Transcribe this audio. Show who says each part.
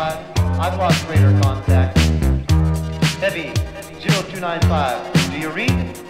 Speaker 1: I've lost radar contact. Heavy 0295. Do you read?